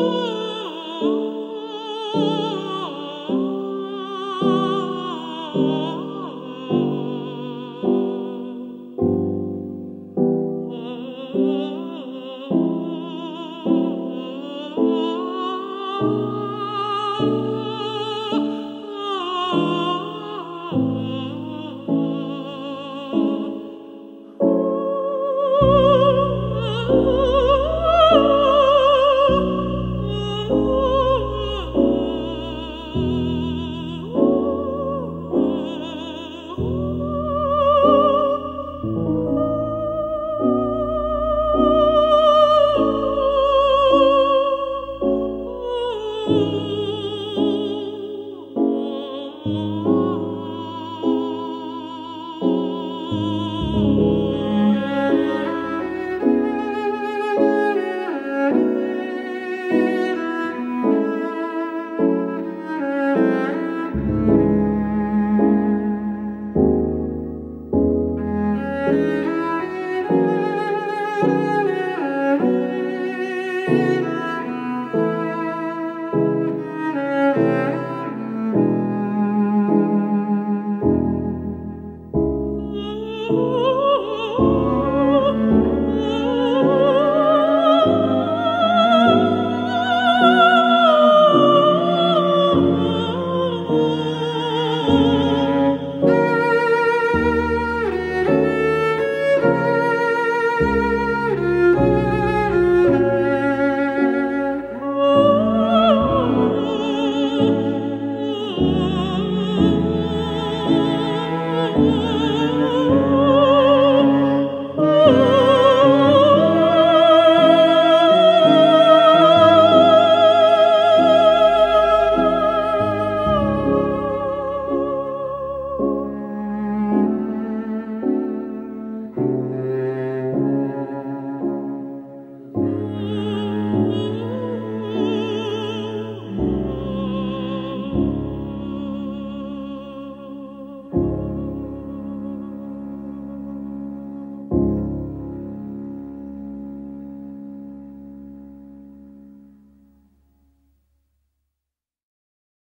Oh. Oh.